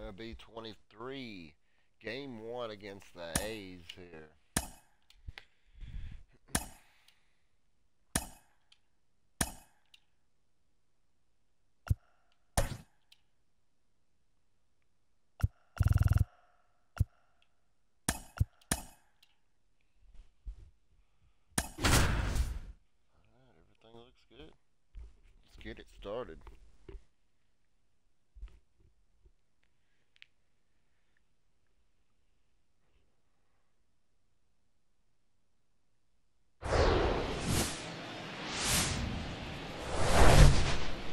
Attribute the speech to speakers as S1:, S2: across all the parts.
S1: MLB 23. Game one against the A's here. Everything looks good. Let's get it started.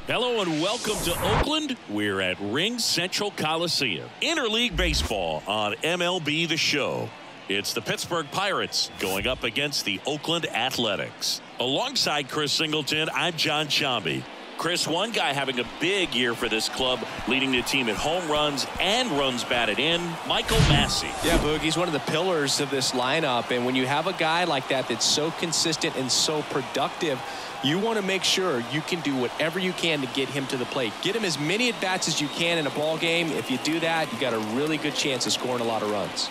S2: Hello and welcome to Oakland. We're at RingCentral Coliseum. Interleague Baseball on MLB The Show. It's the Pittsburgh Pirates going up against the Oakland Athletics. Alongside Chris Singleton, I'm John Sciambi. Chris, one guy having a big year for this club, leading the team in home runs and runs batted in, Michael Massey.
S3: Yeah, Boog, he's one of the pillars of this lineup. And when you have a guy like that that's so consistent and so productive, you want to make sure you can do whatever you can to get him to the plate. Get him as many at-bats as you can in a ball game. If you do that, you got a really good chance of scoring a lot of runs.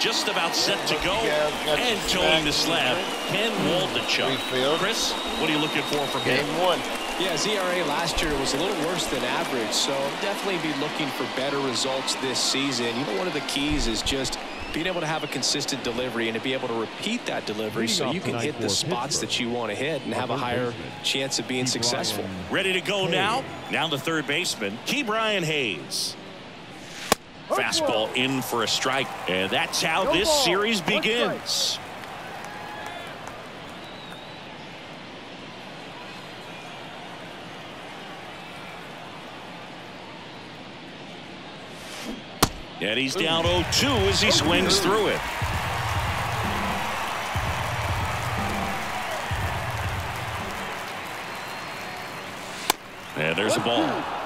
S2: Just about set to go and
S1: the
S2: towing the
S1: snag.
S2: slab, Ken Waldichuk. Chris, what are you looking for from him?
S1: Game one.
S3: Yeah, ZRA last year was a little worse than average, so definitely be looking for better results this season. You know, one of the keys is just being able to have a consistent delivery and to be able to repeat that delivery so you can hit the spots that you want to hit and have a higher chance of being successful.
S2: Ready to go now. Now the third baseman, Ke'Bryan Hayes. Fastball in for a strike, and that's how
S4: No
S2: this
S4: ball.
S2: series begins. And he's down 0-2 as he swings through it. And there's a ball.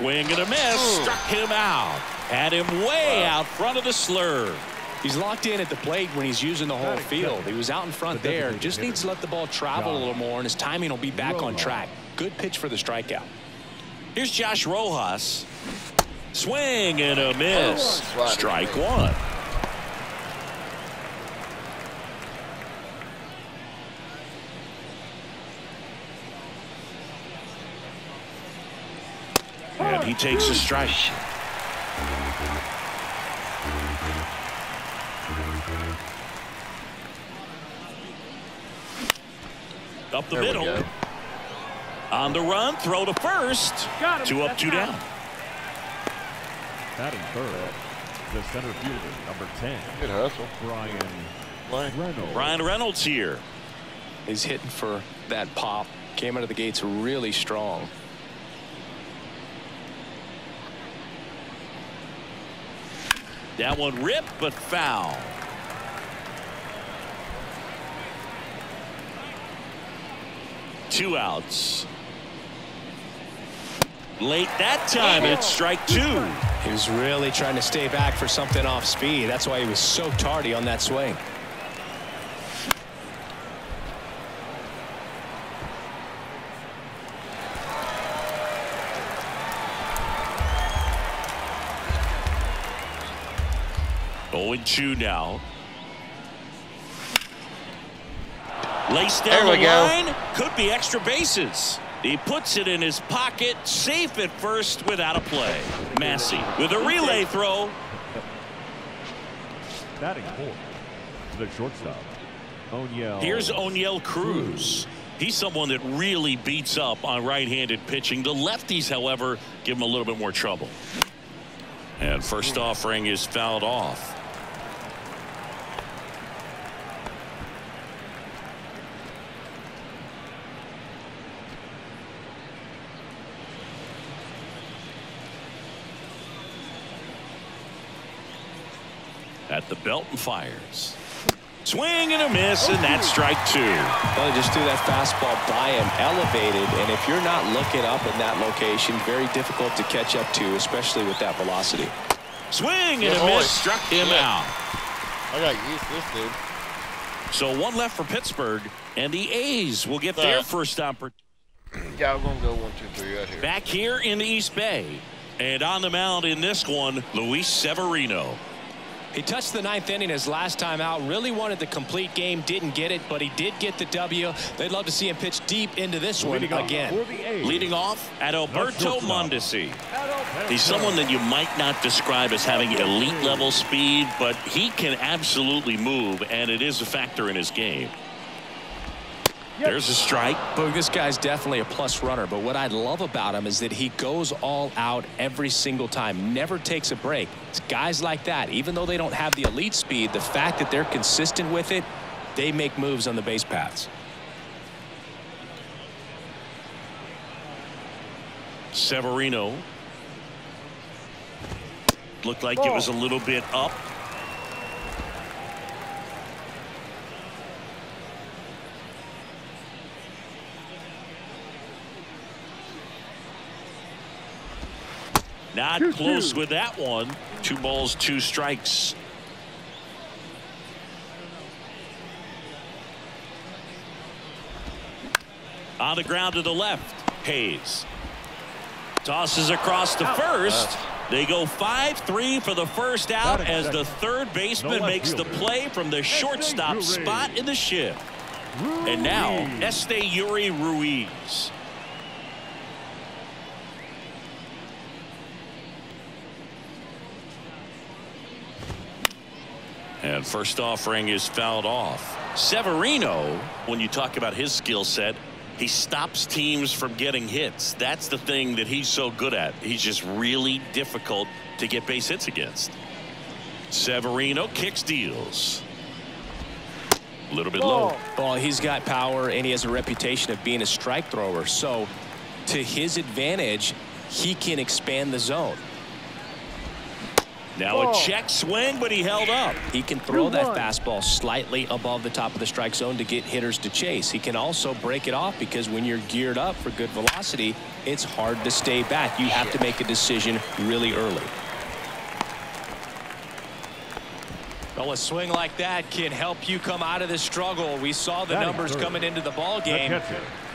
S2: Swing and a miss. Hmm. Struck him out. Had him way out front of the slur.
S3: He's locked in at the plate when he's using the whole field. He was out in front there. Just needs to let the ball travel a little more, and his timing will be back on track. Good pitch for the strikeout.
S2: Here's Josh Rojas. Swing and a miss. Strike one. Takes a strike. Up the
S1: There
S2: middle. On the run, throw to first.
S4: Got him.
S2: Two up,
S4: That's
S2: two down.
S4: Batting third, the center fielder, number 10,
S1: Good hustle.
S4: Bryan
S1: Play.
S4: Reynolds.
S2: Bryan Reynolds here.
S3: He's hitting for that pop. Came out of the gates really strong.
S2: That one ripped, but foul. Two outs. Late that time, it's strike two.
S3: He was really trying to stay back for something off speed. That's why he was so tardy on that swing.
S2: Oh, and two now. Laced
S1: There
S2: down
S1: we
S2: the
S1: go.
S2: line. Could be extra bases. He puts it in his pocket, safe at first without a play. Massey with a relay throw.
S4: Batting fourth, the shortstop, Oneil.
S2: Here's Oneil Cruz. He's someone that really beats up on right-handed pitching. The lefties, however, give him a little bit more trouble. And first offering is fouled off. The belt and fires. Swing and a miss, and that's strike two.
S3: Well, just threw that fastball by him, elevated, and if you're not looking up in that location, very difficult to catch up to, especially with that velocity.
S2: Swing and a miss, struck him
S1: Yeah.
S2: out.
S1: I got used to this dude.
S2: So one left for Pittsburgh, and the A's will get
S1: Uh.
S2: their first opportunity.
S1: Yeah, I'm gonna go one, two, three right here.
S2: Back here in the East Bay. And on the mound in this one, Luis Severino.
S3: He touched the ninth inning his last time out. Really wanted the complete game. Didn't get it, but he did get the W. They'd love to see him pitch deep into this one
S4: Leading
S3: again.
S4: For the A's,
S2: Leading off
S4: Adalberto.
S2: Mondesi. He's someone that you might not describe as having elite level speed, but he can absolutely move, and it is a factor in his game. There's a strike.
S3: Boog, this guy's definitely a plus runner, but what I love about him is that he goes all out every single time, never takes a break. It's guys like that, even though they don't have the elite speed, the fact that they're consistent with it, they make moves on the base paths.
S2: Severino. Looked like it was oh. a little bit up. Not close with that one. Two balls, two strikes. On the ground to the left. Hayes. Tosses across the first. They go 5-3 for the first out as the third baseman makes the play from the shortstop spot in the shift. And now. Esteury Ruiz. And first offering is fouled off. Severino, when you talk about his skill set, he stops teams from getting hits. That's the thing that he's so good at. He's just really difficult to get base hits against. Severino kicks deals. A little bit low.
S3: Well, he's got power and he has a reputation of being a strike thrower. So to his advantage, he can expand the zone.
S2: Now a check swing, but he held up.
S3: He can throw that fastball slightly above the top of the strike zone to get hitters to chase. He can also break it off because when you're geared up for good velocity, it's hard to stay back. You have to make a decision really early. Well, a swing like that can help you come out of the struggle. We saw the
S4: Batting
S3: numbers coming into the ball game,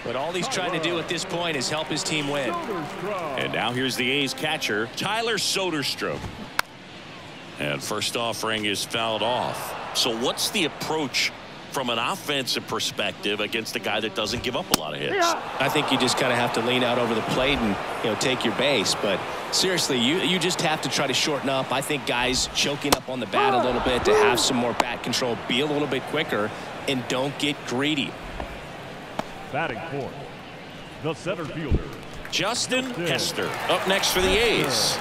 S3: but all he's trying to do at this point is help his team win.
S2: And now here's the A's catcher, Tyler Soderstrom. And first offering is fouled off. So what's the approach from an offensive perspective against a guy that doesn't give up a lot of hits?
S3: I think you just kind of have to lean out over the plate and you know take your base. But seriously, you you just have to try to shorten up. I think guys choking up on the bat a little bit to have some more bat control, be a little bit quicker, and don't get greedy.
S4: Batting fourth, the center fielder,
S2: Justin Hester up next for the A's.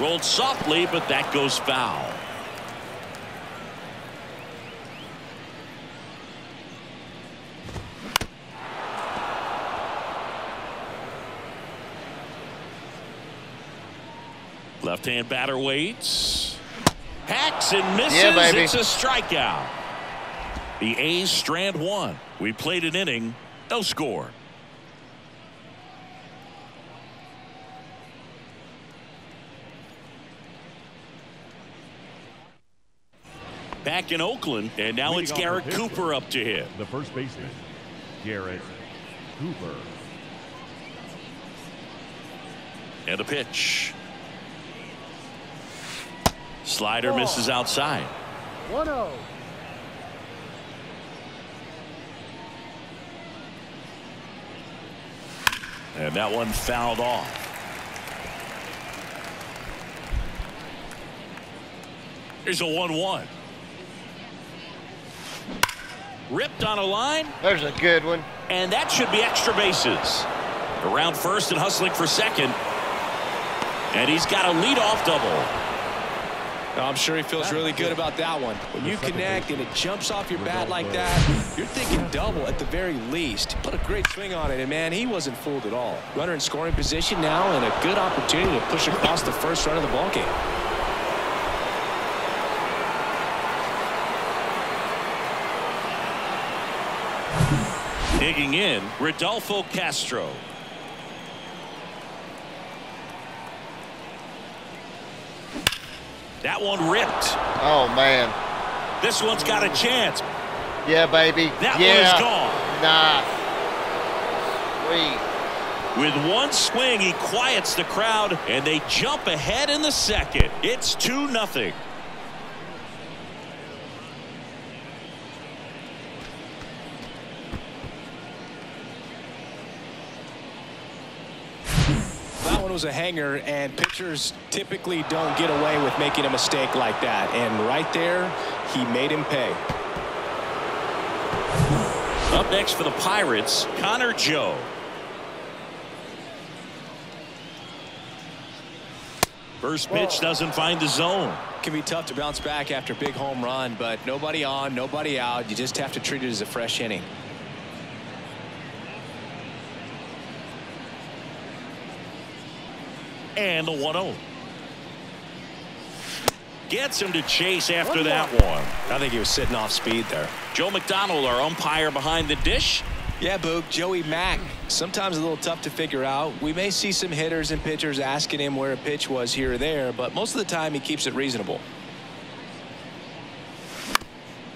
S2: Rolled softly, but that goes foul. Left-hand batter waits. Hacks and misses.
S1: Yeah.
S2: It's a strikeout. The A's strand one. We played an inning. No score. Back in Oakland, and now
S4: Leading
S2: it's Garrett Cooper up to hit.
S4: the first baseman, Garrett Cooper.
S2: And a pitch. Slider misses outside.
S5: 1-0.
S2: And that one fouled off. Here's a 1-1. Ripped on a line,
S1: There's a good one.
S2: and that should be extra bases. Around first and hustling for second. And he's got a leadoff double.
S3: I'm sure he feels really good about that one. When you connect and it jumps off your bat like that, you're thinking double at the very least. Put a great swing on it, and man, he wasn't fooled at all. Runner in scoring position now, and a good opportunity to push across the first run of the ballgame.
S2: Digging in, Rodolfo Castro. That one ripped.
S1: Oh, man.
S2: This one's got a chance.
S1: Yeah, baby.
S2: That
S1: yeah.
S2: one is gone.
S1: Nice. Sweet.
S2: With one swing, he quiets the crowd, and they jump ahead in the second. It's 2 nothing.
S3: Was a hanger, and pitchers typically don't get away with making a mistake like that. And right there, he made him pay.
S2: Up next for the Pirates, Connor Joe. First pitch doesn't find the zone.
S3: Can be tough to bounce back after a big home run, but nobody on, nobody out. You just have to treat it as a fresh inning.
S2: And the 1 0. Gets him to chase after that one.
S3: I think he was sitting off speed there.
S2: Joe McDonald, our umpire behind the dish.
S3: Yeah, Boog, Joey Mack. Sometimes a little tough to figure out. We may see some hitters and pitchers asking him where a pitch was here or there, but most of the time he keeps it reasonable.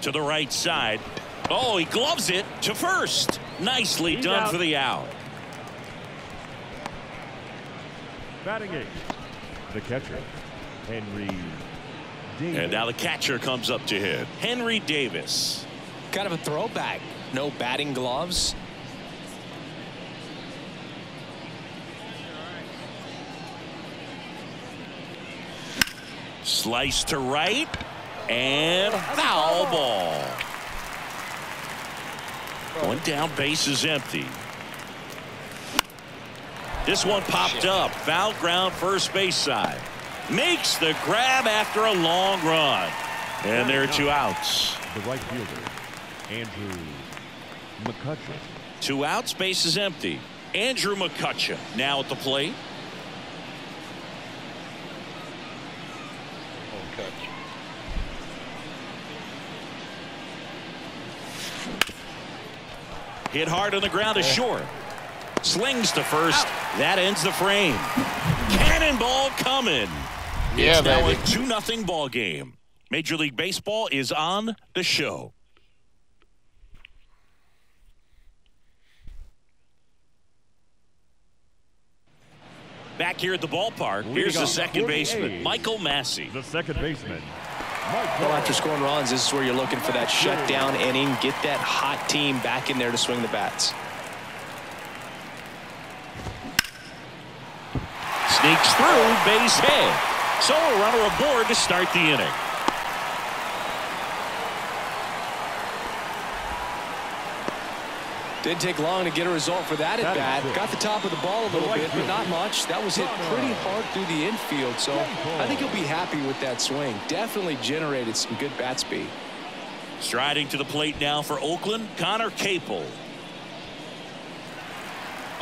S2: To the right side. Oh, he gloves it to first. Nicely
S4: He's
S2: done
S4: out.
S2: for the out.
S4: Batting eight. The catcher, Henry Davis.
S2: And now the catcher comes up to hit. Henry Davis.
S3: Kind of a throwback. No batting gloves.
S2: Slice to right. And foul ball. One down, base is empty. This one popped up. Foul ground, first base side. Makes the grab after a long run. And there are two outs.
S4: The right fielder, Andrew McCutchen.
S2: Two outs, base is empty. Andrew McCutchen now at the plate. Hit hard on the ground to short. Slings to first. That ends the frame. Cannonball coming.
S1: Yeah,
S2: it's now
S1: baby.
S2: a 2 nothing ball game. Major League Baseball is on the show. Back here at the ballpark,
S4: Leading
S2: here's the second baseman, Michael Massey.
S4: The second baseman,
S3: Well, after scoring runs, this is where you're looking for that shutdown inning. Get that hot team back in there to swing the bats.
S2: Sneaks through, base hit. So a runner aboard to start the inning.
S3: Didn't take long to get a result for that at bat. Got the top of the ball a little bit, but not much. That was hit pretty hard through the infield, so I think he'll be happy with that swing. Definitely generated some good bat speed.
S2: Striding to the plate now for Oakland, Conner Capel.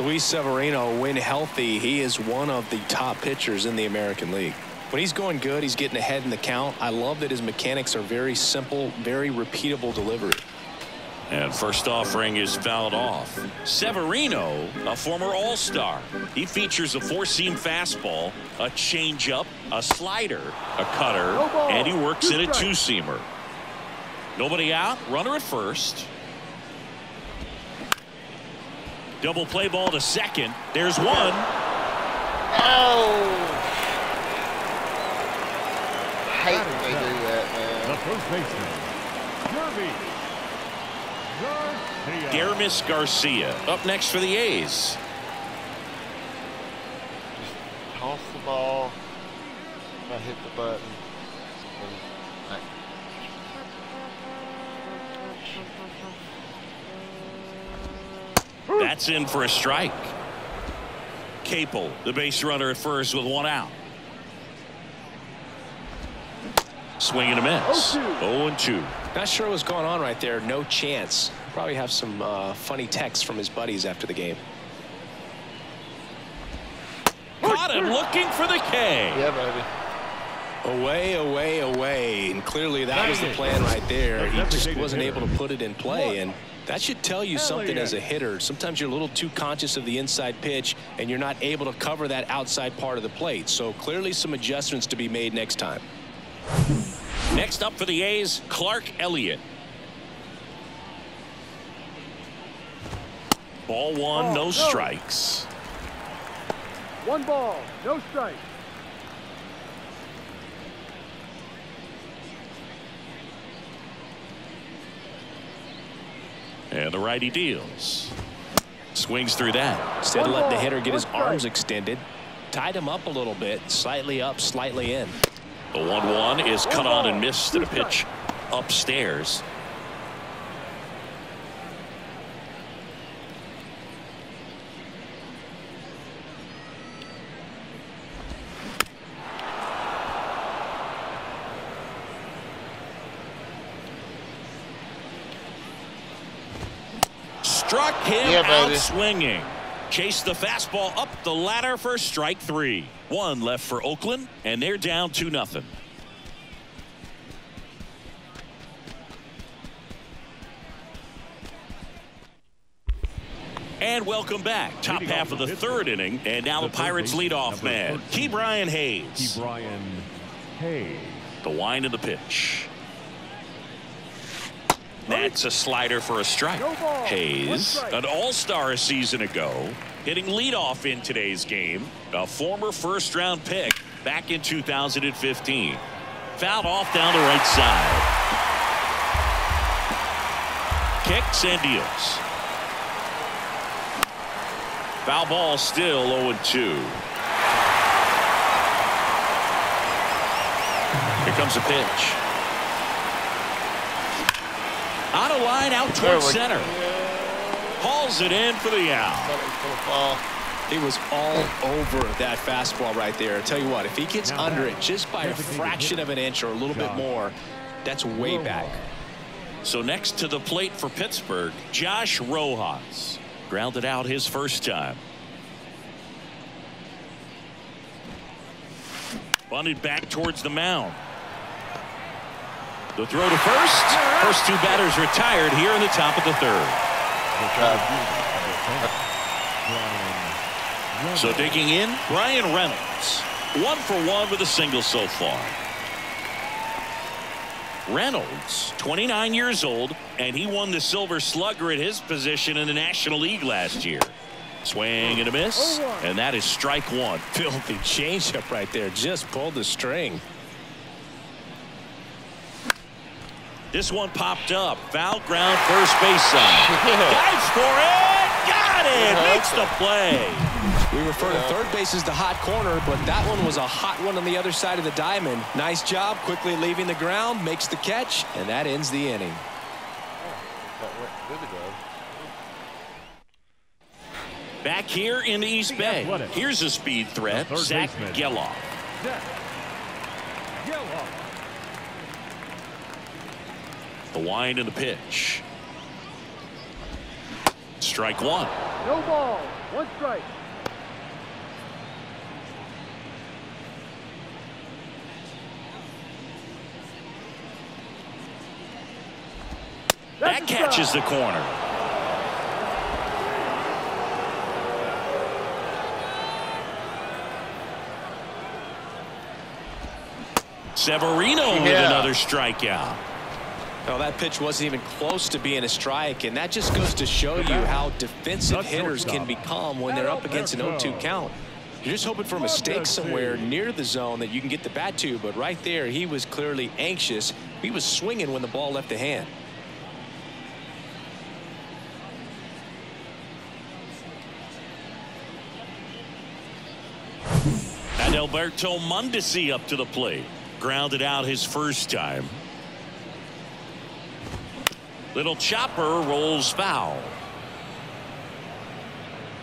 S3: Luis Severino, when healthy, he is one of the top pitchers in the American League. When he's going good, he's getting ahead in the count. I love that his mechanics are very simple, very repeatable delivery.
S2: And first offering is fouled off. Severino, a former All-Star. He features a four-seam fastball, a changeup, a slider, a cutter, and he works in a two-seamer. Nobody out, runner at first. Double play ball to second. There's one.
S1: Oh! Hate when they do that,
S4: The
S1: man.
S4: first baseman, Derby Garcia.
S2: Dermis Garcia up next for the A's.
S1: Just Toss the ball. I hit the button. And I-
S2: That's in for a strike. Capel, the base runner at first with one out. Swing and a miss. 0 and 2.
S3: Not sure what's going on right there. No chance. Probably have some uh, funny texts from his buddies after the game.
S2: Caught him looking for the K.
S1: Yeah, baby.
S3: Away, away, away. And clearly that was the plan right there. He just wasn't able to put it in play. And that should tell you something as a hitter. Sometimes you're a little too conscious of the inside pitch and you're not able to cover that outside part of the plate. So clearly some adjustments to be made next time.
S2: Next up for the A's, Clark Elliott. Ball one,
S5: Ball,
S2: no
S5: go.
S2: strikes.
S5: One ball, no strike.
S2: And the righty deals. Swings through that.
S3: Instead of letting the hitter get his arms extended, tied him up a little bit, slightly up, slightly in.
S2: The 1 1 is cut
S5: One
S2: on and missed to the pitch upstairs. Struck him
S1: Yeah,
S2: out
S1: baby.
S2: swinging. Chased the fastball up the ladder for strike three. One left for Oakland, and they're down 2 nothing. And welcome back. Top half of the
S4: the
S2: third inning, and now the,
S4: the
S2: Pirates
S4: baseman,
S2: leadoff man,
S4: Ke'Bryan
S2: Hayes.
S4: Ke'Bryan Hayes.
S2: The wind of the pitch. That's a slider for a strike.
S5: No ball, one
S2: Hayes, an all-star a season ago, hitting leadoff in today's game. A former first-round pick back in 2015. Fouled off down the right side. Kicks and deals. Foul ball still 0-2. Here comes a pitch. Out of line, out
S1: There
S2: towards center. Hauls it in for the out.
S1: Thought it was gonna fall.
S3: He was all over that fastball right there. I tell you what, if he gets
S4: Now
S3: under
S4: back.
S3: it just by a fraction of an inch or a little bit more, that's way back.
S2: So next to the plate for Pittsburgh, Josh Rojas. Grounded out his first time. Bunted back towards the mound. The throw to first. First two batters retired here in the top of the third. So digging in, Bryan Reynolds. One for one with a single so far. Reynolds, 29 years old, and he won the Silver Slugger at his position in the National League last year. Swing and a miss, and that is strike one.
S3: Filthy changeup right there. Just pulled the string.
S2: This one popped up. Foul ground, first base side. Dives for it. Got it. Makes the play.
S3: We refer to third base as the hot corner, but that one was a hot one on the other side of the diamond. Nice job, quickly leaving the ground, makes the catch, and that ends the inning.
S1: That went good ago.
S2: Back here in the East Bay. Here's a speed threat. Zack
S4: baseman.
S2: Gelof.
S4: Set. Yellow.
S2: The wind and the pitch. Strike one.
S5: No ball, one strike.
S2: That catches the corner. Severino with
S1: Yeah.
S2: another strikeout.
S3: Well, that pitch wasn't even close to being a strike, and that just goes to show you how defensive
S4: That's
S3: hitters can become when they're up against an 0-2 count. You're just hoping for a mistake somewhere near the zone that you can get the bat to, but right there, he was clearly anxious. He was swinging when the ball left the hand.
S2: And Adalberto Mondesi up to the plate. Grounded out his first time. Little chopper rolls foul.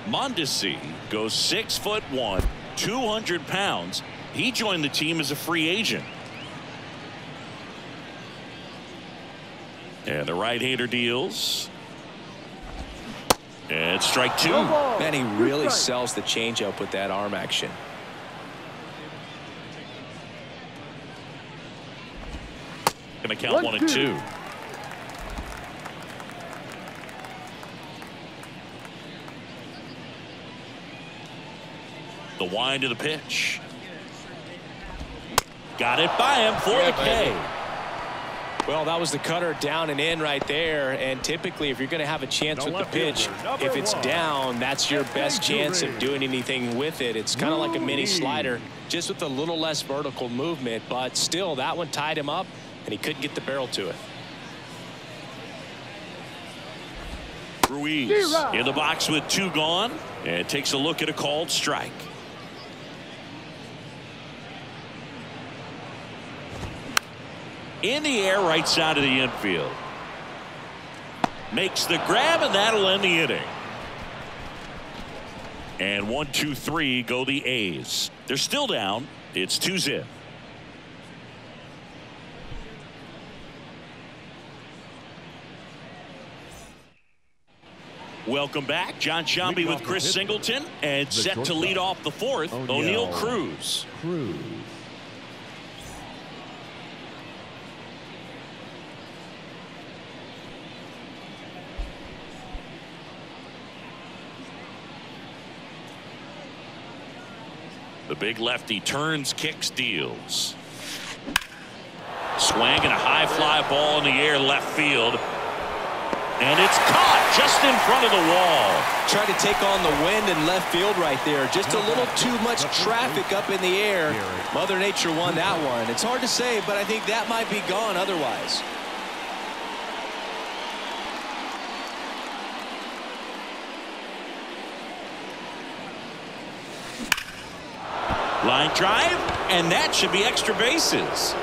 S2: Mondesi goes six foot one, 200 pounds. He joined the team as a free agent. And the right-hander deals. And strike two.
S5: No ball,
S3: Man, he really sells the changeup with that arm action.
S2: Gonna count
S5: One,
S2: one and
S5: two.
S2: The wind of the pitch. Got it by him for
S1: Yeah,
S2: the K.
S1: baby.
S3: Well, that was the cutter down and in right there. And typically, if you're going to have a chance
S4: The
S3: with the pitch,
S4: fielder,
S3: if it's
S4: one,
S3: down, that's your best chance of doing anything with it. It's kind of like a mini slider, just with a little less vertical movement. But still, that one tied him up, and he couldn't get the barrel to it.
S2: Ruiz in the box with two gone and takes a look at a called strike. In the air right side of the infield. Makes the grab and that'll end the inning. And one, two, three go the A's. They're still down. It's two zip. Welcome back. John
S4: Leading
S2: with Chris. Singleton and set to lead off the fourth. Oneil Cruz.
S4: Cruz.
S2: The big lefty turns, kicks, deals. Swing and a high fly ball in the air left field. And it's caught just in front of the wall.
S3: Tried to take on the wind in left field right there. Just a little too much traffic up in the air. Mother Nature won that one. It's hard to say, but I think that might be gone otherwise.
S2: Line drive, and that should be extra bases.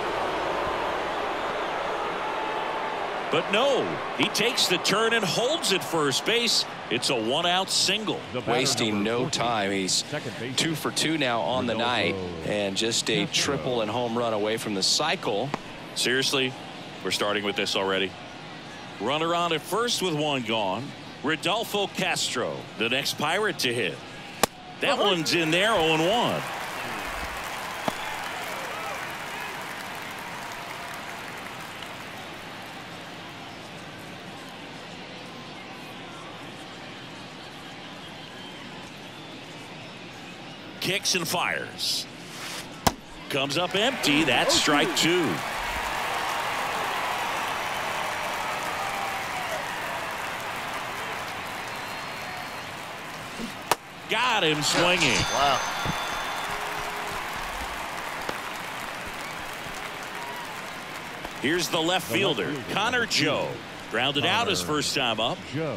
S2: But no, he takes the turn and holds at first base. It's a one out single.
S3: Wasting no
S4: 14,
S3: time. He's two for two now on the night and just a triple and home run away from the cycle.
S2: Seriously, we're starting with this already. Runner on at first with one gone. Rodolfo Castro, the next pirate to hit. That one's in there 0 1. Kicks and fires. Comes up empty. That's oh, strike two. Got him swinging.
S1: Wow.
S2: Here's the left fielder,
S4: fielder,
S2: Connor. Joe. Grounded out his first time up.
S4: Joe.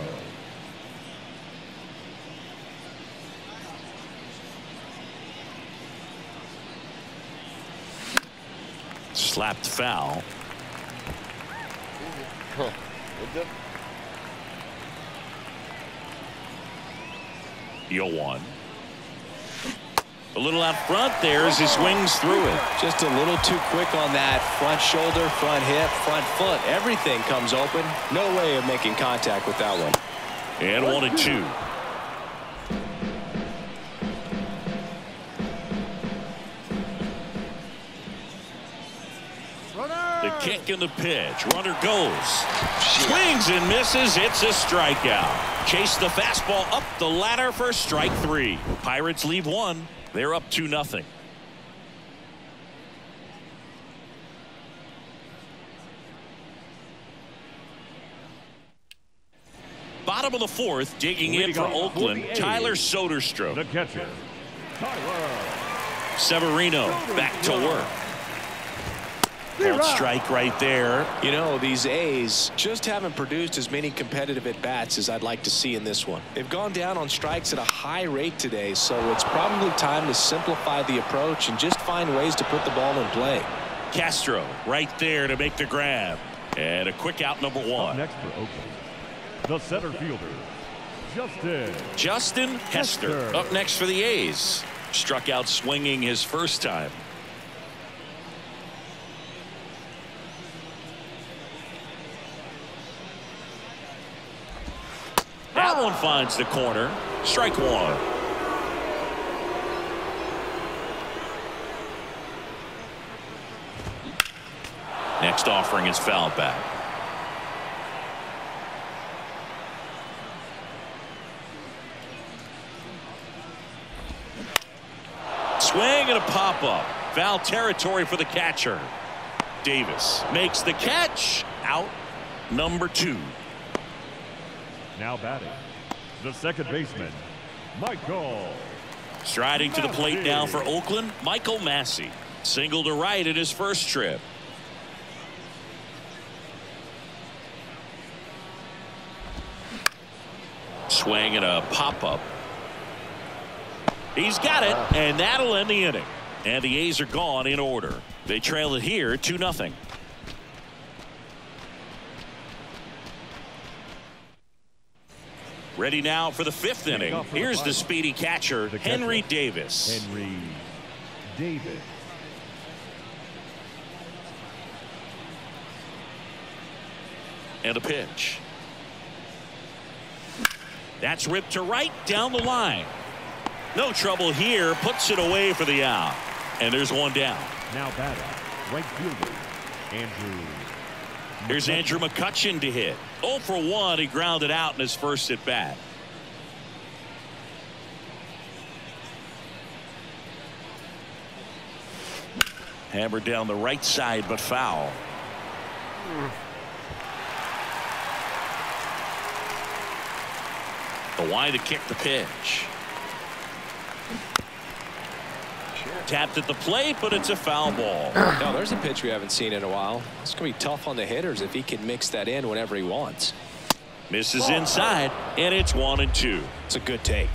S2: Slapped foul.
S1: Huh. Good job.
S2: Yo one. A little out front there as he swings through it.
S3: Just a little too quick on that front shoulder, front hip, front foot. Everything comes open. No way of making contact with that one.
S2: And one and two.
S5: Runner!
S2: The kick and the pitch. Runner goes. Swings and misses. It's a strikeout. Chase the fastball up the ladder for strike three. Pirates leave one. They're up 2 nothing. Bottom of the fourth, digging in for Oakland. Tyler Soderstrom.
S4: The catcher. Tyler.
S2: Severino back to work. Called strike right there.
S3: You know, these A's just haven't produced as many competitive at-bats as I'd like to see in this one. They've gone down on strikes at a high rate today, so it's probably time to simplify the approach and just find ways to put the ball in play.
S2: Castro right there to make the grab. And a quick out number
S4: Up
S2: one.
S4: next for Oakland. The center fielder. Justin.
S2: Justin Hester
S4: Hester.
S2: up next for the A's. Struck out swinging his first time. One finds the corner. Strike one. Next offering is foul back. Swing and a pop up. Foul territory for the catcher. Davis makes the catch. Out number two.
S4: Now batting, the second baseman, Michael.
S2: Striding to the plate now for Oakland, Michael Massey. Single to right in his first trip. Swing and a pop-up. He's got it, and that'll end the inning. And the A's are gone in order. They trail it here 2 Ready now for the fifth inning. Here's the speedy catcher, Henry Davis.
S4: Henry Davis.
S2: And a pitch. That's ripped to right down the line. No trouble here. Puts it away for the out. And there's one down.
S4: Now batting, right fielder, Andrew.
S2: Here's Andrew McCutchen to hit. 0 for 1. He grounded out in his first at bat. Hammered down the right side, but foul. The wide to kick the pitch. Tapped at the plate, but it's a foul ball.
S3: No, there's a pitch we haven't seen in a while. It's going to be tough on the hitters if he can mix that in whenever he wants.
S2: Misses inside, and it's one and two.
S3: It's a good take.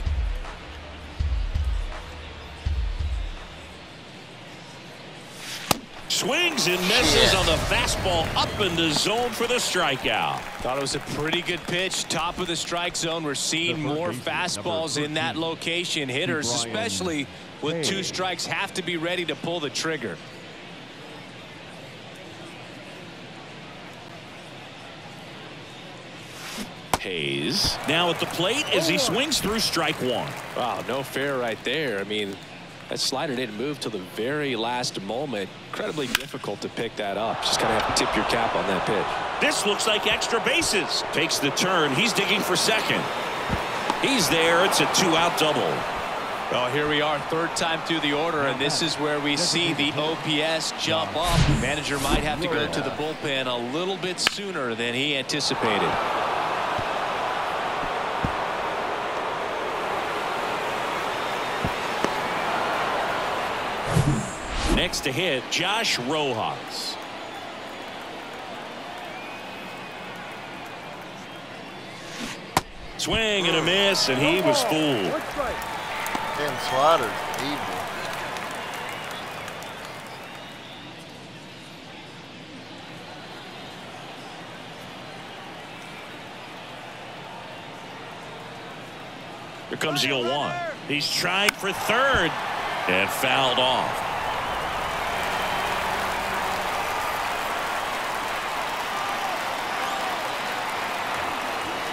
S2: Swings and misses on the fastball up in the zone for the strikeout.
S3: Thought it was a pretty good pitch. Top of the strike zone. We're seeing more fastballs in that location. Hitters, especially with two strikes, have to be ready to pull the trigger.
S2: Hayes now at the plate as he oh. swings through strike one.
S3: Wow, no fair right there. I mean, that slider didn't move till the very last moment. Incredibly difficult to pick that up. Just kind of have to tip your cap on that pitch.
S2: This looks like extra bases. Takes the turn. He's digging for second. He's there. It's a two out double.
S3: Well, here we are, third time through the order, and this is where we see the OPS jump up. Manager might have to go to the bullpen a little bit sooner than he anticipated.
S2: Next to hit, Josh Rojas. Swing and a miss, and he was fooled.
S1: Damn slider. Evil.
S2: Here comes the 0-1. He's trying for third and fouled off.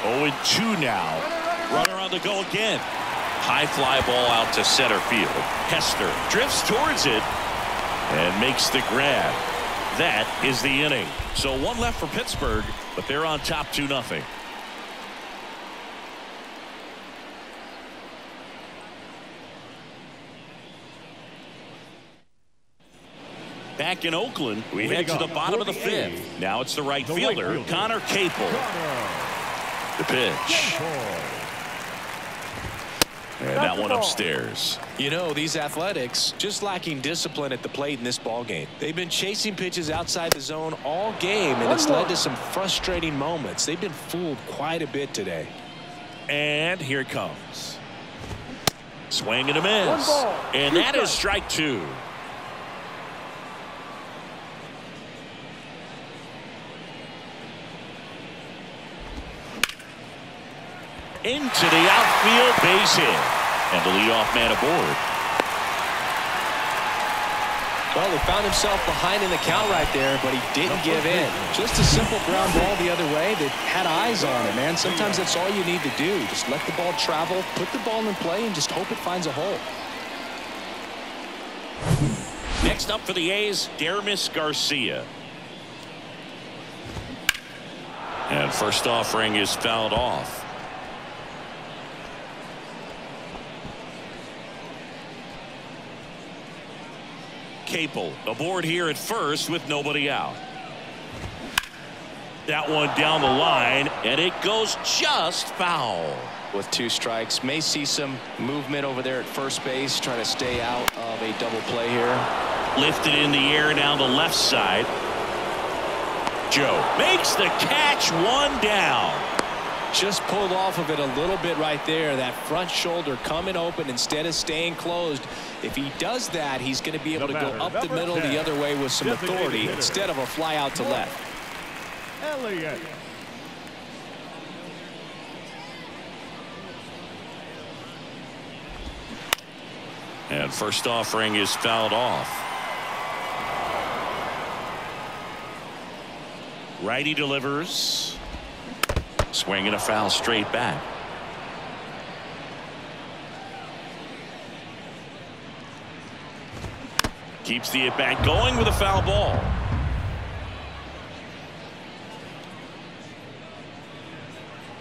S2: Oh, and 2 now. Runner on the go again. High fly ball out to center field. Hester drifts towards it and makes the grab. That is the inning. So one left for Pittsburgh, but they're on top 2 nothing. Back in Oakland, we head to the bottom of the fifth. Now it's the right
S4: The right
S2: fielder,
S4: fielder.
S2: Conner Capel.
S4: Connor
S2: The pitch.
S4: Ball.
S2: And that one upstairs.
S3: You know, these athletics just lacking discipline at the plate in this ball game. They've been chasing pitches outside the zone all game, and it's led to some frustrating moments. They've been fooled quite a bit today.
S2: And here it comes. Swing and a miss. And that is strike two. Into the outfield base hit. And the leadoff man aboard.
S3: Well, he found himself behind in the count right there, but he didn't give in. Just a simple ground ball the other way that had eyes on it, man. Sometimes that's all you need to do. Just let the ball travel, put the ball in play, and just hope it finds a hole.
S2: Next up for the A's, Dermis Garcia. And first offering is fouled off. Capel aboard here at first with nobody out. That one down the line, and it goes just foul.
S3: With two strikes, may see some movement over there at first base, trying to stay out of a double play here.
S2: Lifted in the air down the left side. Joe makes the catch one down.
S3: Just pulled off of it a little bit right there. That front shoulder coming open instead of staying closed. If he does that, he's going to be able
S4: No
S3: to go
S4: matter.
S3: up the middle
S4: 10,
S3: the other way with some
S4: designated
S3: authority
S4: hitter.
S3: instead of a fly out to left.
S4: Elliott.
S2: And first offering is fouled off. Righty delivers. Swinging a foul straight back. Keeps the at bat going with a foul ball.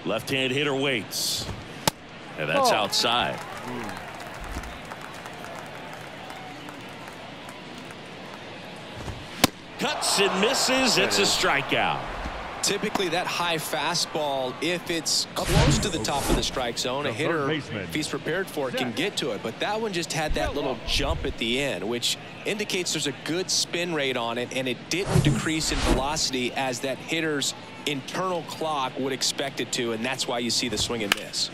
S2: Left hand hitter waits. And that's
S5: Oh.
S2: outside. Cuts and misses. It's a strikeout.
S3: Typically, that high fastball, if it's close to the top of the strike zone, a hitter, if he's prepared for it, can get to it. But that one just had that little jump at the end, which indicates there's a good spin rate on it, and it didn't decrease in velocity as that hitter's internal clock would expect it to, and that's why you see the swing and miss.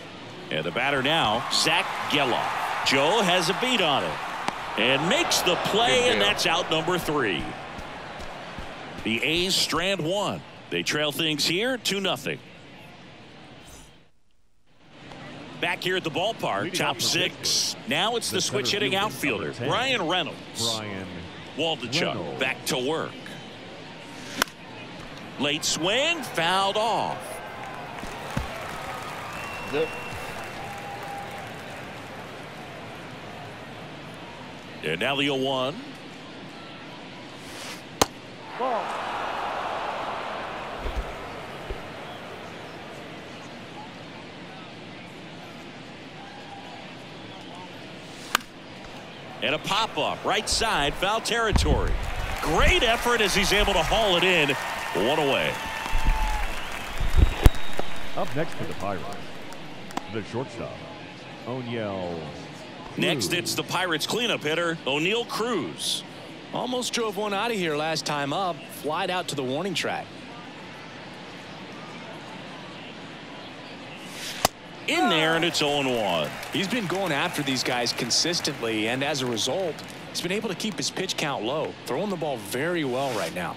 S2: And the batter now, Zack Gelof. Joe has a beat on it and makes the play, and that's out number three. The A's strand one. They trail things here 2 nothing. Back here at the ballpark,
S4: Leading
S2: top
S4: off the
S2: six. Now it's the,
S4: the
S2: switch hitting outfielder,
S4: number 10,
S2: Bryan Reynolds.
S4: Bryan
S2: Waldichuk
S4: Reynolds.
S2: back to work. Late swing, fouled off.
S1: Zip.
S2: And now the 0 1.
S5: Ball.
S2: And a pop up right side foul territory. Great effort as he's able to haul it in. One away.
S4: Up next for the Pirates, the shortstop, Oneil.
S2: Next, it's the Pirates cleanup hitter, Oneil Cruz.
S3: Almost drove one out of here last time up, flied out to the warning track.
S2: In there, and it's 0 1.
S3: He's been going after these guys consistently, and as a result, he's been able to keep his pitch count low, throwing the ball very well right now.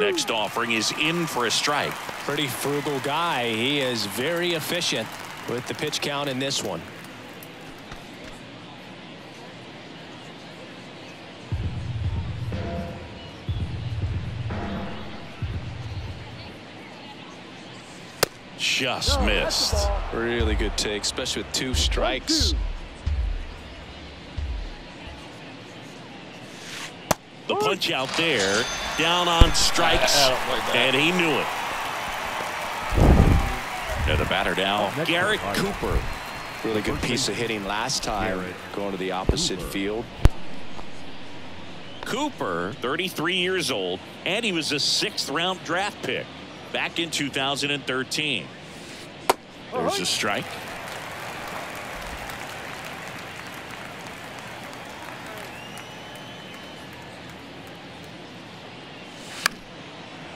S2: Next offering is in for a strike.
S3: Pretty frugal guy. He is very efficient with the pitch count in this one.
S2: Just
S5: No,
S2: missed.
S5: that's the ball.
S3: Really good take, especially with two strikes.
S5: Two.
S2: The punch out there, down on strikes,
S1: like
S2: and he knew it. And the batter now,
S4: Next
S2: Garrett
S4: one,
S2: Cooper.
S3: Really good piece of hitting last time, going to the opposite
S4: Cooper.
S3: field.
S2: Cooper, 33 years old, and he was a sixth round draft pick back in 2013. There's a strike.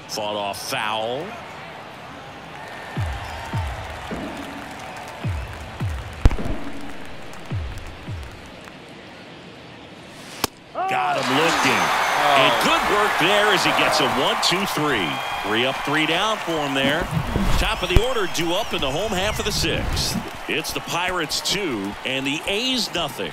S2: Fought off foul. Work there as he gets a one, two, three. Three up, three down for him there. Top of the order due up in the home half of the sixth. It's the Pirates two and the A's nothing.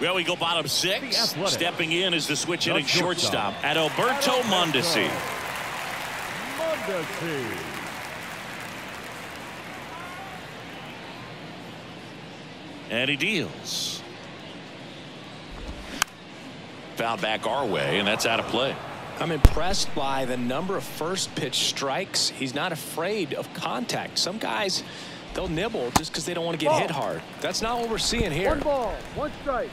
S2: Well, we go bottom six. Stepping in is the switch hitting shortstop
S4: shortstop.
S2: Adalberto Mondesi.
S4: Mondesi.
S2: And he deals. Foul back our way, and that's out of play.
S3: I'm impressed by the number of first pitch strikes. He's not afraid of contact. Some guys, They'll nibble just because they don't want to get
S5: Ball.
S3: hit hard. That's not what we're seeing here.
S5: One ball, one strike.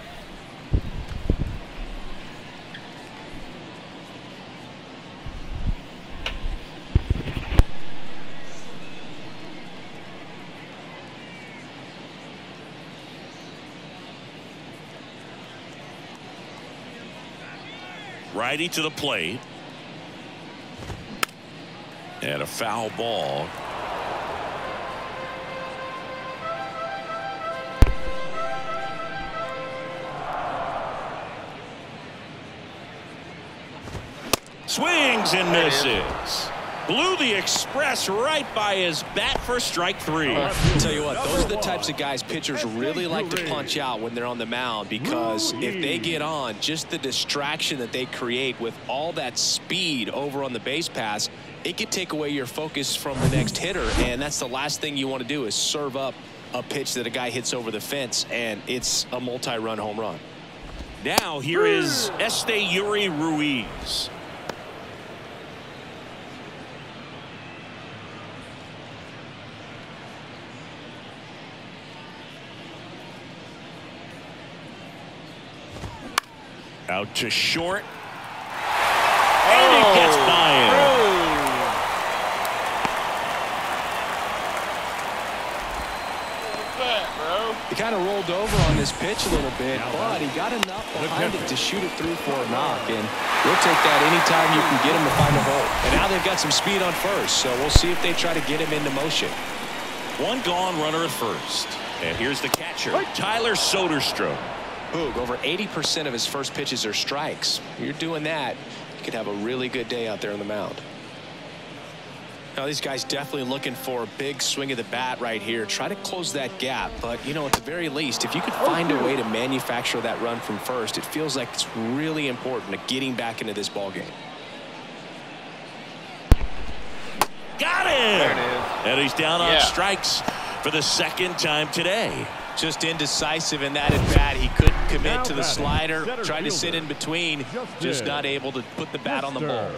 S2: Righty to the plate. And a foul ball. Swings and misses. Blew the express right by his bat for strike three.
S3: Tell you what, those are the types of guys pitchers really like to punch out when they're on the mound because if they get on, just the distraction that they create with all that speed over on the base pass, it could take away your focus from the next hitter, and that's the last thing you want to do is serve up a pitch that a guy hits over the fence, and it's a multi-run home run.
S2: Now here is Esteury Ruiz. Out to short. And he gets by him.
S1: That.
S3: He kind of rolled over on this pitch a little bit, but he got enough behind it to shoot it through for a knock. And we'll take that anytime you can get him to find a hole. And now they've got some speed on first, so we'll see if they try to get him into motion.
S2: One gone runner at first. And here's the catcher, Tyler Soderstrom.
S3: Boog, over 80% of his first pitches are strikes. You're doing that, you could have a really good day out there on the mound. Now, these guys definitely looking for a big swing of the bat right here. Try to close that gap, but, you know, at the very least, if you could find a way to manufacture that run from first, it feels like it's really important to getting back into this ball game.
S2: Got him!
S1: There it is.
S2: And he's down on
S1: Yeah.
S2: strikes for the second time today.
S3: Just indecisive in that at bat. He couldn't
S4: Now
S3: commit to the slider, tried to sit in between,
S4: Justin
S3: just not able to put the bat on the ball.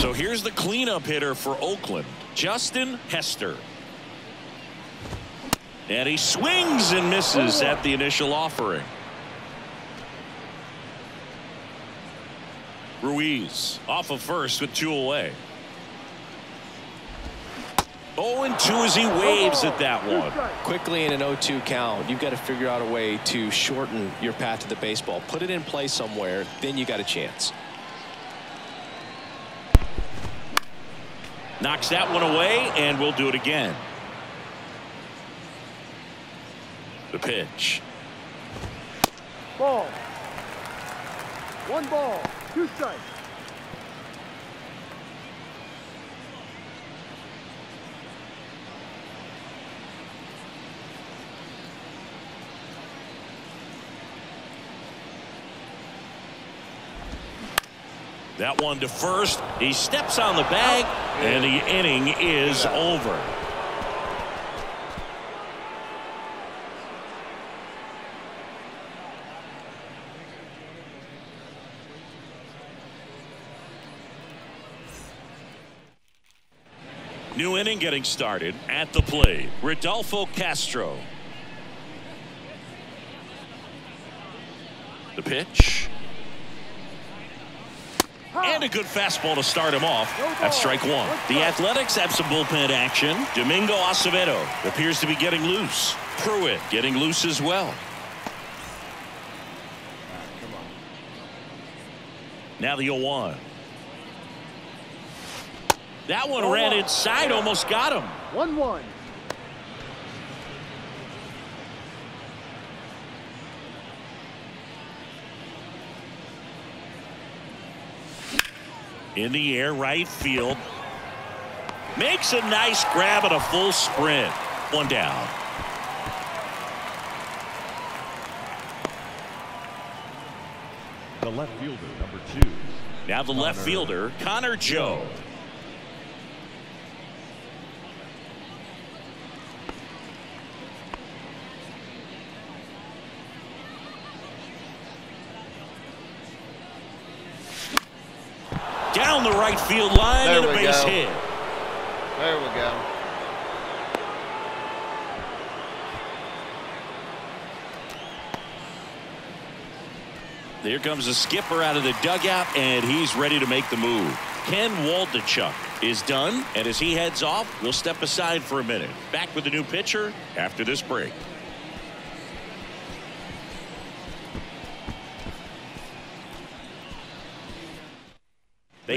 S2: So here's the cleanup hitter for Oakland, Justin Hester. And he swings and misses at the initial offering. Ruiz off of first with two away. 0 and 2 as he waves at that one.
S3: Quickly in an 0-2 count, you've got to figure out a way to shorten your path to the baseball. Put it in play somewhere, then you got a chance.
S2: Knocks that one away, and we'll do it again. The pitch.
S5: Ball. One ball, two strikes.
S2: That one to first. He steps on the bag, and the inning is over. New inning getting started at the plate. Rodolfo Castro. The pitch. And a good fastball to start him off. That's strike one. The Athletics have some bullpen action. Domingo Acevedo appears to be getting loose. Pruitt getting loose as well. Now the 0-1. That one oh, ran inside, almost got him.
S5: One one.
S2: In the air, right field. Makes a nice grab at a full sprint. One down.
S4: The left fielder, number two.
S2: Now the left fielder, Connor Joe. down the right field line
S1: There
S2: and a base
S1: go.
S2: hit.
S1: There we go.
S2: There comes the skipper out of the dugout, and he's ready to make the move. Ken Waldichuk is done, and as he heads off, we'll step aside for a minute. Back with the new pitcher after this break.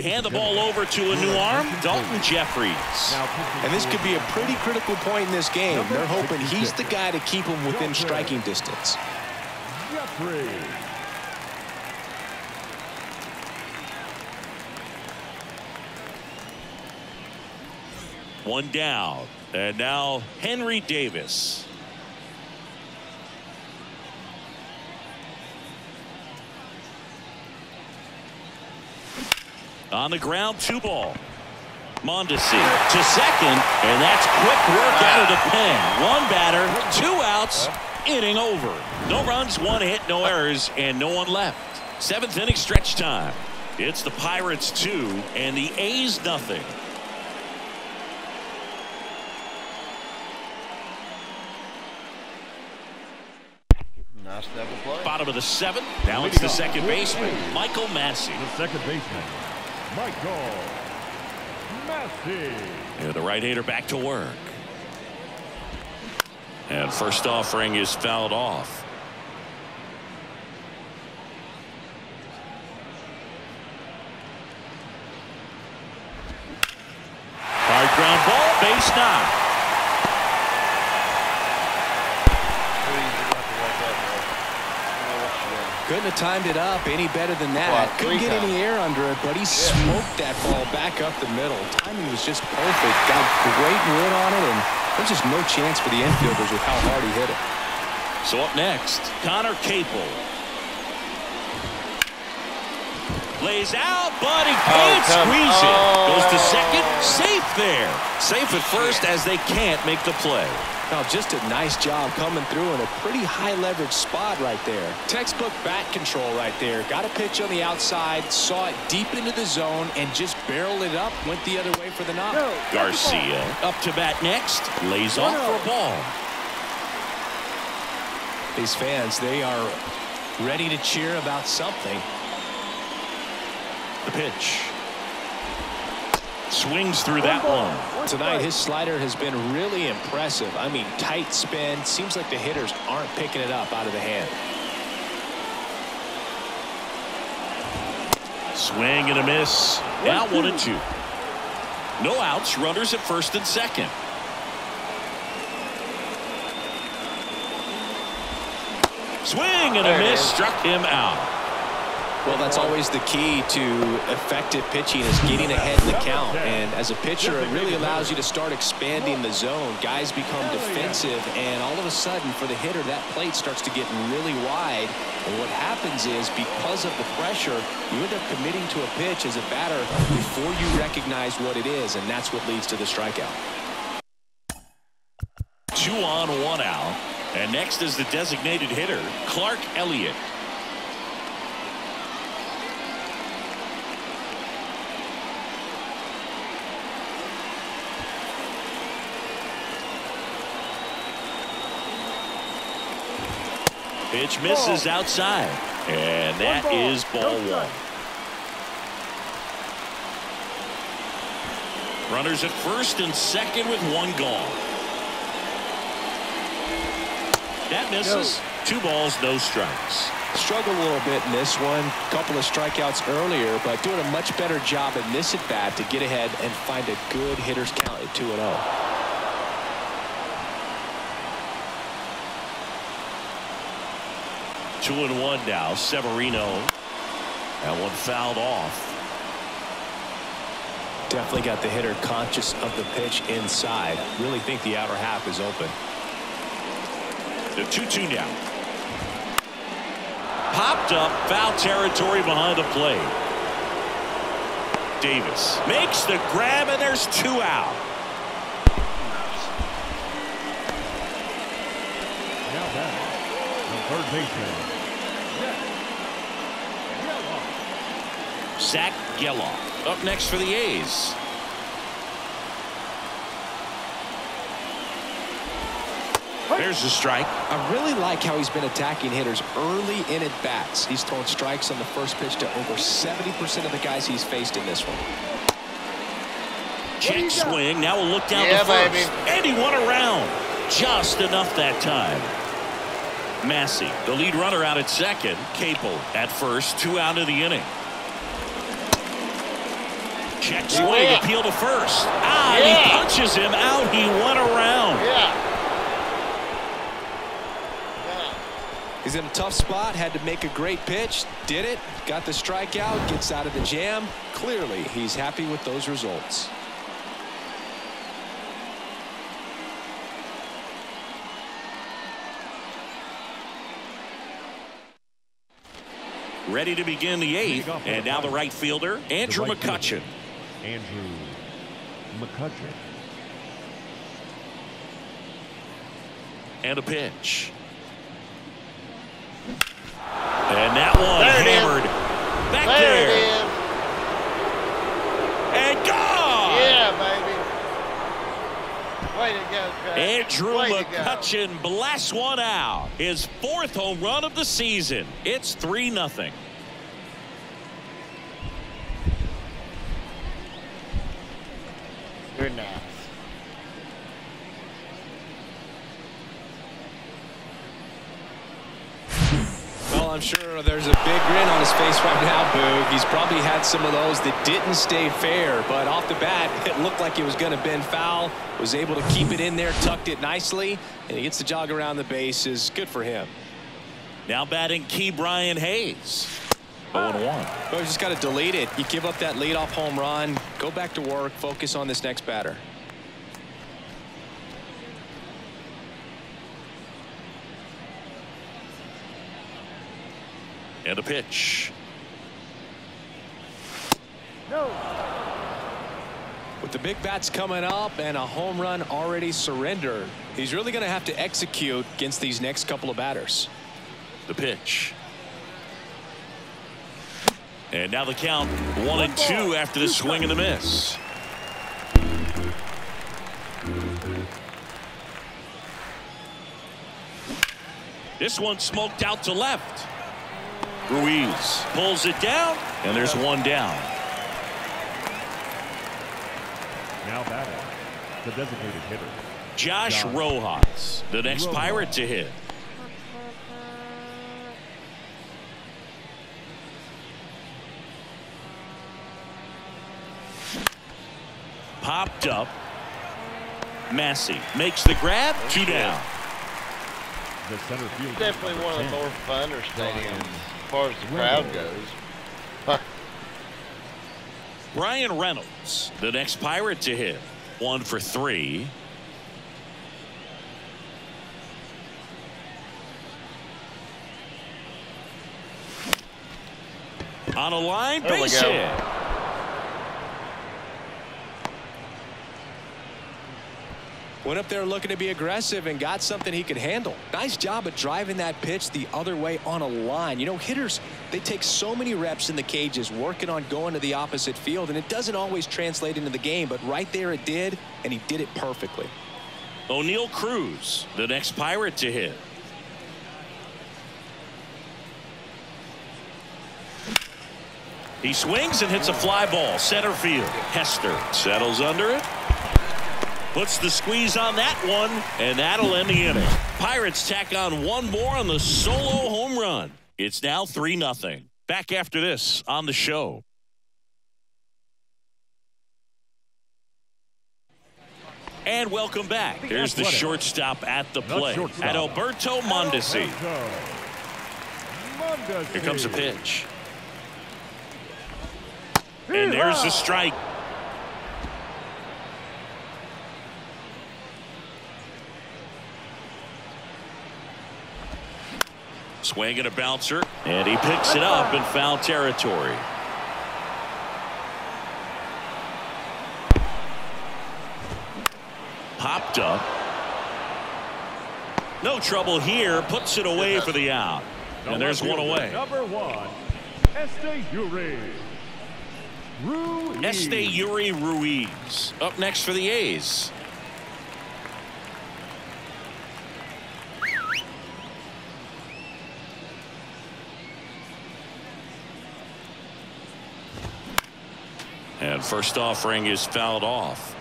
S2: Hand the ball over to a new arm, Dalton
S4: Jefferies.
S3: And this could be a pretty critical point in this game. They're hoping he's the guy to keep them within striking distance.
S4: Jeffrey.
S2: One down. And now Henry Davis. On the ground, two ball. Mondesi to second, and that's quick work out of the pen. One batter, two outs, inning over. No runs, one hit, no errors, and no one left. Seventh inning stretch time. It's the Pirates two and the A's nothing.
S1: Nice double play.
S2: Bottom of the seventh. Now it's the second baseman, Michael Massey.
S4: The second baseman, Michael Massey.
S2: And the right-hander back to work. And first offering is fouled off. Hard ground ball, base knock.
S1: Too easy not to let that go. I don't know what you're doing.
S3: Couldn't have timed it up any better than that.
S1: What,
S3: Couldn't
S1: three
S3: get any air under it, but he smoked that ball back up the middle. Timing was just perfect. Got great wood on it, and there's just no chance for the infielders with how hard he hit it.
S2: So up next, Conner Capel. Lays out, but he oh, can't
S1: come
S2: squeeze it. Goes to second, safe there. Safe at first as they can't make the play.
S3: Now, just a nice job coming through in a pretty high leverage spot right there. Textbook bat control right there. Got a pitch on the outside, saw it deep into the zone, and just barreled it up. Went the other way for the knock.
S5: No.
S2: Garcia up to bat next. Lays off for a ball.
S3: These fans, they are ready to cheer about something.
S2: The pitch. Swings through that one.
S3: Tonight, his slider has been really impressive. I mean, tight spin. Seems like the hitters aren't picking it up out of the hand.
S2: Swing and a miss. Now one and two. No outs. Runners at first and second. Swing and a miss. Struck him out.
S3: Well, that's always the key to effective pitching is getting ahead in the count. And as a pitcher, it really allows you to start expanding the zone. Guys become defensive, and all of a sudden, for the hitter, that plate starts to get really wide. And what happens is, because of the pressure, you end up committing to a pitch as a batter before you recognize what it is, and that's what leads to the strikeout.
S2: Two on, one out. And next is the designated hitter, Clark Elliott. Pitch misses outside. And that
S5: ball,
S2: is ball
S5: no
S2: one.
S5: strike.
S2: Runners at first and second with one gone. That misses. Two balls, no strikes.
S3: Struggled a little bit in this one. Couple of strikeouts earlier, but doing a much better job in this at bat to get ahead and find a good hitter's count at 2 0.
S2: Two and one now. Severino. That one fouled off.
S3: Definitely got the hitter conscious of the pitch inside. Really think the outer half is open.
S2: The 2-2 now. Popped up foul territory behind the plate. Davis makes the grab and there's two out.
S4: Now batting, the third baseman,
S2: Zack Gelof up next for the A's. There's the strike.
S3: I really like how he's been attacking hitters early in at bats. He's thrown strikes on the first pitch to over 70% of the guys he's faced in this one.
S2: Check swing. Now we'll look down
S1: Yeah,
S2: the first.
S1: baby.
S2: And he won around. Just enough that time. Massey, the lead runner out at second. Capel at first. Two out of the inning. Check swing.
S1: Yeah.
S2: Appeal to first. Ah,
S1: Yeah.
S2: he punches him out. He went around.
S1: Yeah.
S3: He's in a tough spot, had to make a great pitch, did it, got the strikeout, gets out of the jam. Clearly, he's happy with those results.
S2: Ready to begin the eighth. And now the
S4: right.
S2: right fielder, Andrew
S4: The.
S2: McCutchen.
S4: Andrew McCutchen.
S2: And a pitch. And that one
S1: There it is.
S2: hammered back
S1: There
S2: there.
S1: it is.
S2: And gone.
S1: Yeah, baby. Way to go, Coach.
S2: Andrew
S1: Way.
S2: McCutchen blasts one out. His fourth home run of the season. It's 3 nothing.
S1: You're nice.
S3: Well, I'm sure there's a big grin on his face right now, Boog. He's probably had some of those that didn't stay fair, but off the bat, it looked like it was going to bend foul. Was able to keep it in there, tucked it nicely, and he gets the jog around the bases. Good for him.
S2: Now batting Ke'Bryan Hayes. 0 1.
S3: But you just got to delete it. You give up that leadoff home run, go back to work, focus on this next batter.
S2: And a pitch.
S5: No.
S3: With the big bats coming up and a home run already surrendered, he's really going to have to execute against these next couple of batters.
S2: The pitch. And now the count one and two after the swing and the miss. This one smoked out to left. Ruiz pulls it down, and there's one down.
S4: Now batting. The designated hitter.
S2: Josh
S4: Josh.
S2: Rojas, the next
S4: Rojas.
S2: Pirate to hit. Popped up. Massey makes the grab. Two down.
S4: The center fielder.
S1: Definitely one of the
S4: number
S1: more
S4: 10.
S1: funner stadiums as far as the crowd goes.
S2: Bryan Reynolds, the next Pirate to hit. One for three. On a line, base hit.
S3: Went up there looking to be aggressive and got something he could handle. Nice job of driving that pitch the other way on a line. You know, hitters, they take so many reps in the cages working on going to the opposite field, and it doesn't always translate into the game, but right there it did, and he did it perfectly.
S2: Oneil Cruz, the next Pirate to hit. He swings and hits a fly ball center field. Hester settles under it. Puts the squeeze on that one, and that'll end the inning. Pirates tack on one more on the solo home run. It's now 3 0. Back after this on the show. And welcome back. Here's the shortstop at the plate. Adalberto Mondesi.
S4: Alberto Mondesi.
S2: Here comes a pitch. And there's the strike. Swing and a bouncer. And he picks it up in foul territory. Popped up. No trouble here. Puts it away for the out. And there's one away.
S4: Number one, Esteury. Ruiz.
S2: Esteury Ruiz up next for the A's. First offering is fouled off.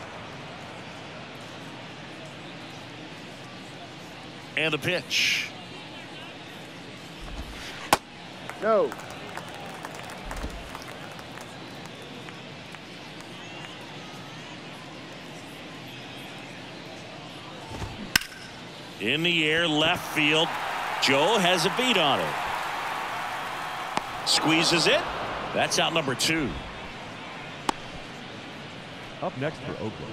S2: And the pitch.
S5: No.
S2: In the air, left field. Joe has a beat on it. Squeezes it. That's out number two.
S4: Up next for Oakland,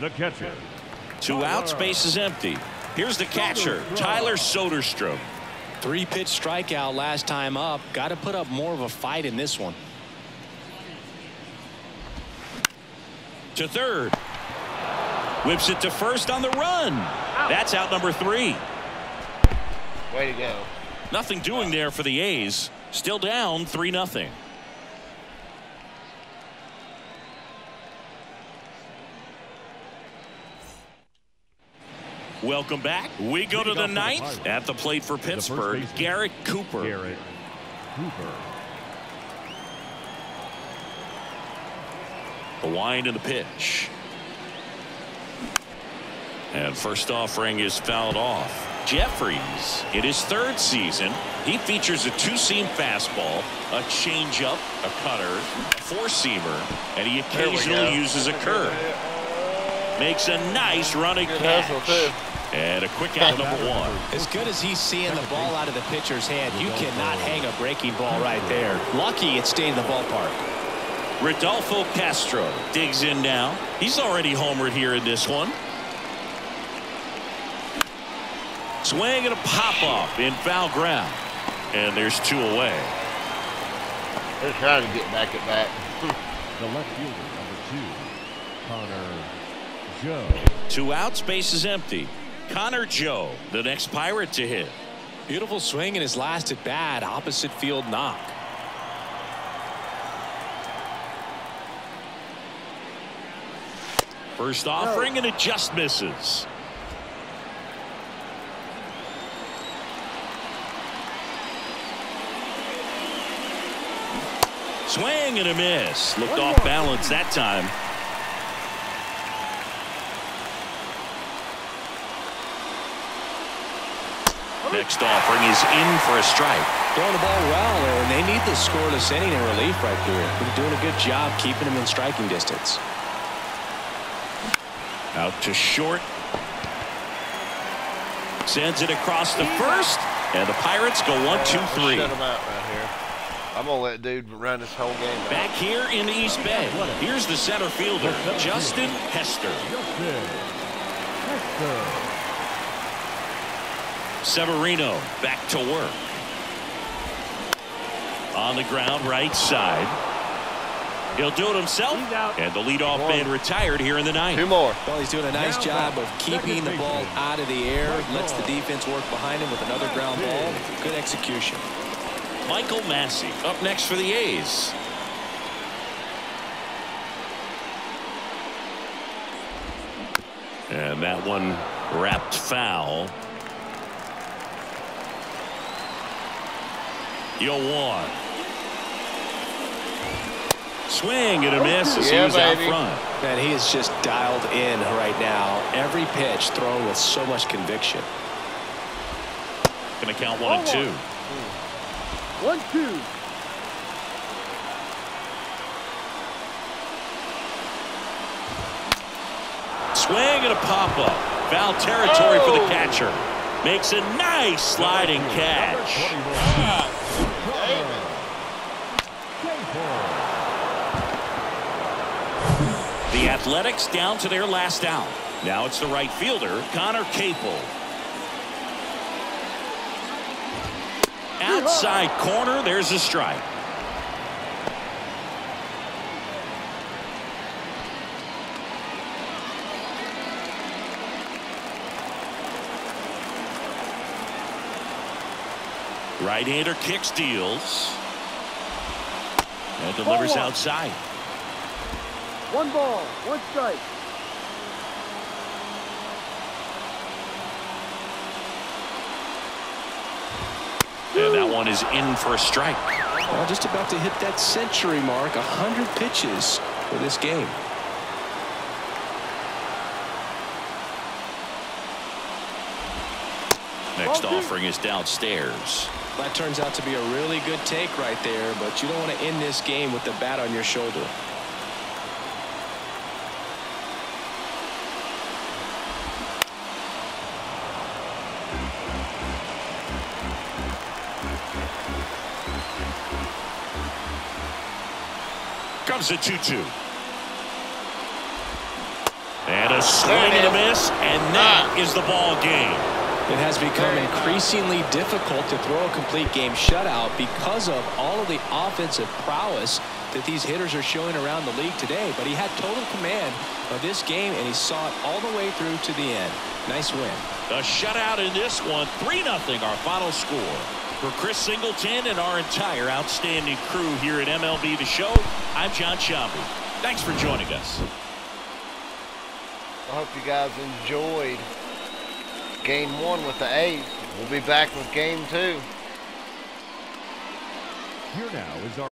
S4: the catcher.
S2: Two outs, base is empty. Here's the catcher, Tyler Soderstrom.
S3: Three pitch strikeout last time up. Got to put up more of a fight in this one.
S2: To third. Whips it to first on the run. That's out number three.
S1: Way to go.
S2: Nothing doing there for the A's. Still down 3 nothing. Welcome back. We go to the ninth at the plate for Pittsburgh.
S4: baseman,
S2: Garrett Cooper.
S4: Garrett Cooper.
S2: The wind and the pitch. And first offering is fouled off. Jefferies, in his third season, he features a two-seam fastball, a changeup, a cutter, a four-seamer, and he
S1: There we go.
S2: occasionally uses a curve. Makes a nice running
S1: Good
S2: catch.
S1: Hustle, too.
S2: And a quick out number one.
S3: As good as he's seeing the ball out of the pitcher's hand, you cannot hang a breaking ball right there. Lucky it stayed in the ballpark.
S2: Rodolfo Castro digs in now. He's already homered here in this one. Swing and a pop off in foul ground. And there's two away.
S1: They're trying to get back at back.
S4: The left fielder, number two, Connor Joe.
S2: Two outs, base is empty. Connor Joe, the next Pirate to hit.
S3: Beautiful swing in his last at bat. Opposite field knock.
S2: First offering and it just misses. Swing and a miss. Looked off balance that time. Next offering is in for a strike.
S3: Throwing the ball well, and they need the scoreless inning in relief right here. They're doing a good job keeping him in striking distance.
S2: Out to short. Sends it across the first. And the Pirates go one, two, three.
S1: Shut him out right here. I'm gonna let dude run this whole game. Back.
S2: Back here in the East Bay. Here's the center fielder, Justin Hester.
S4: Justin Hester.
S2: Severino back to work. On the ground, right side. He'll do it himself. And the leadoff man retired here in the ninth.
S1: Two more.
S3: Well, he's doing a nice job of keeping the ball out of the air. Lets the defense work behind him with another ground ball. Good execution.
S2: Michael Massey up next for the A's. And that one wrapped foul. You'll want. Swing and a miss as he
S1: Yeah,
S2: was out front.
S3: Man, he is just dialed in right now. Every pitch thrown with so much conviction.
S2: Going to count one and two.
S5: One, two.
S2: Swing and a pop up. Foul territory for the
S1: Oh.
S2: catcher. Makes a nice sliding catch.
S4: 21. Capel.
S2: The Athletics down to their last out. Now it's the right fielder, Conner Capel. Outside corner, there's a strike. Right-hander kicks deals. And delivers
S5: oh,
S2: outside.
S5: One ball, one strike.
S2: And that one is in for a strike.
S3: Well, just about to hit that century mark, 100 pitches for this game.
S2: Next offering is downstairs.
S3: That turns out to be a really good take right there, but you don't want to end this game with the bat on your shoulder.
S2: A 2-2. And a swing and a miss, and that is the ball game.
S3: It has become increasingly difficult to throw a complete game shutout because of all of the offensive prowess that these hitters are showing around the league today. But he had total command of this game, and he saw it all the way through to the end. Nice win.
S2: A shutout in this one, 3-0 our final score. For Chris Singleton and our entire outstanding crew here at MLB The Show, I'm John Sciambi. Thanks for joining us.
S1: I hope you guys enjoyed game one with the A's. We'll be back with game two.
S4: Here now is our